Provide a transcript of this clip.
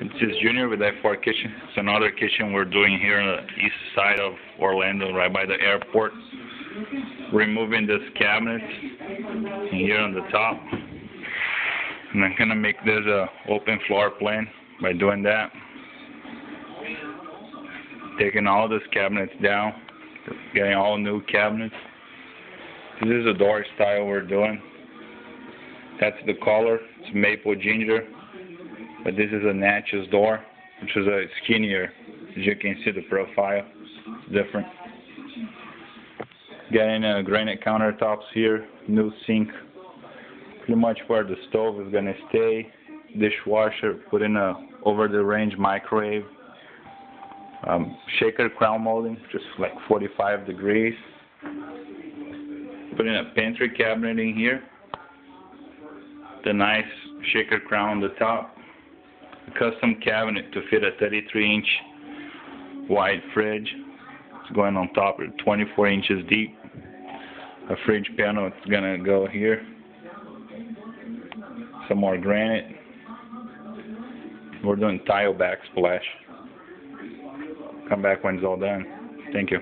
This is Junior with I4 Kitchen. It's another kitchen we're doing here on the east side of Orlando, right by the airport. Removing this cabinet here on the top. And I'm gonna make this a open floor plan by doing that. Taking all these cabinets down, getting all new cabinets. This is a door style we're doing. That's the color. It's maple ginger. But this is a Natchez door, which is a skinnier. As you can see the profile, different. Getting uh, granite countertops here, new sink, pretty much where the stove is gonna stay. Dishwasher, put in a over the range microwave. Um, shaker crown molding, just like 45 degrees. Put in a pantry cabinet in here. The nice shaker crown on the top custom cabinet to fit a 33 inch wide fridge. It's going on top, of 24 inches deep. A fridge panel, it's gonna go here. Some more granite. We're doing tile backsplash. Come back when it's all done. Thank you.